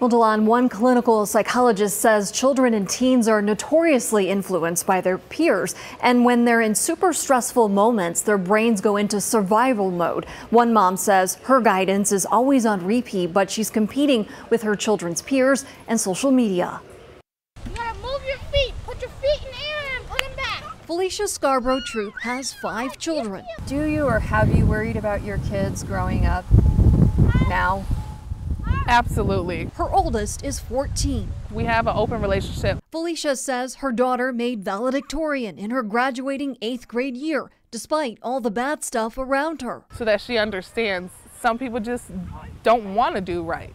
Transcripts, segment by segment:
Well, Delon, one clinical psychologist says children and teens are notoriously influenced by their peers. And when they're in super stressful moments, their brains go into survival mode. One mom says her guidance is always on repeat, but she's competing with her children's peers and social media. You gotta move your feet. Put your feet in the air and put them back. Felicia Scarborough Troop has five children. Do you or have you worried about your kids growing up now? Absolutely. Her oldest is 14. We have an open relationship. Felicia says her daughter made valedictorian in her graduating eighth grade year, despite all the bad stuff around her. So that she understands some people just don't want to do right.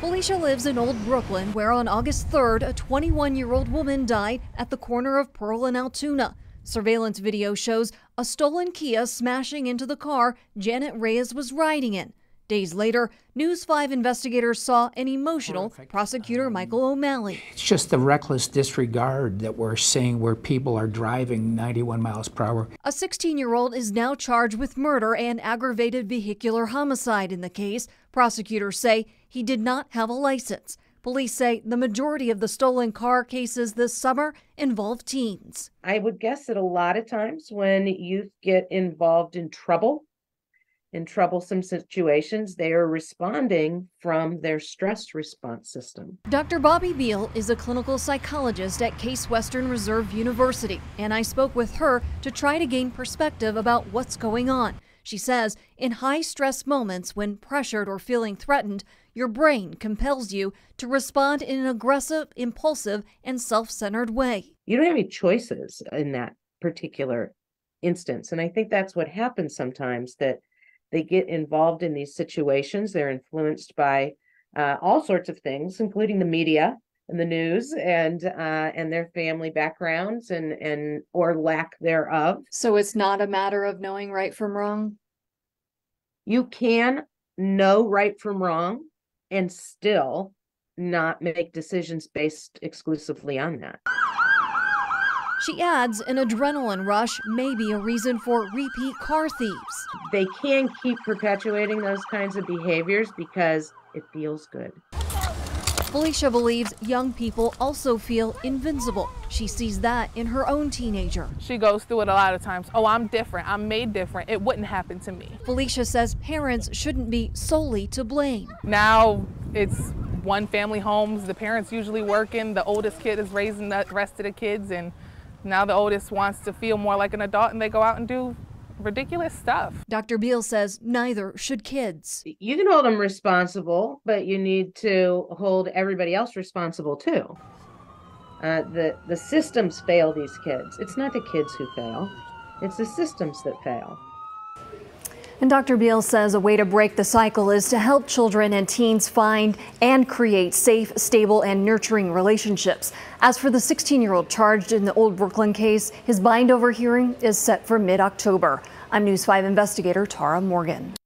Felicia lives in Old Brooklyn, where on August 3rd, a 21 year old woman died at the corner of Pearl and Altoona. Surveillance video shows a stolen Kia smashing into the car Janet Reyes was riding in. Days later, News 5 investigators saw an emotional prosecutor um, Michael O'Malley. It's just the reckless disregard that we're seeing where people are driving 91 miles per hour. A 16 year old is now charged with murder and aggravated vehicular homicide in the case. Prosecutors say he did not have a license. Police say the majority of the stolen car cases this summer involve teens. I would guess that a lot of times when youth get involved in trouble, in troublesome situations, they are responding from their stress response system. Dr. Bobbi Beale is a clinical psychologist at Case Western Reserve University, and I spoke with her to try to gain perspective about what's going on. She says in high stress moments when pressured or feeling threatened, your brain compels you to respond in an aggressive, impulsive, and self centered way. You don't have any choices in that particular instance. And I think that's what happens sometimes that they get involved in these situations. They're influenced by uh, all sorts of things, including the media and the news and uh, and their family backgrounds and and or lack thereof. So it's not a matter of knowing right from wrong? You can know right from wrong and still not make decisions based exclusively on that. She adds an adrenaline rush may be a reason for repeat car thieves. They can keep perpetuating those kinds of behaviors because it feels good. Felicia believes young people also feel invincible. She sees that in her own teenager. She goes through it a lot of times. Oh, I'm different. I'm made different. It wouldn't happen to me. Felicia says parents shouldn't be solely to blame. Now it's one family homes. The parents usually working. The oldest kid is raising the rest of the kids and now the oldest wants to feel more like an adult and they go out and do ridiculous stuff. Dr. Beale says neither should kids. You can hold them responsible, but you need to hold everybody else responsible too. Uh, the the systems fail these kids. It's not the kids who fail; it's the systems that fail. And Dr. Beale says a way to break the cycle is to help children and teens find and create safe, stable, and nurturing relationships. As for the 16 year old charged in the Old Brooklyn case, his bind over hearing is set for mid October. I'm News 5 investigator Tara Morgan.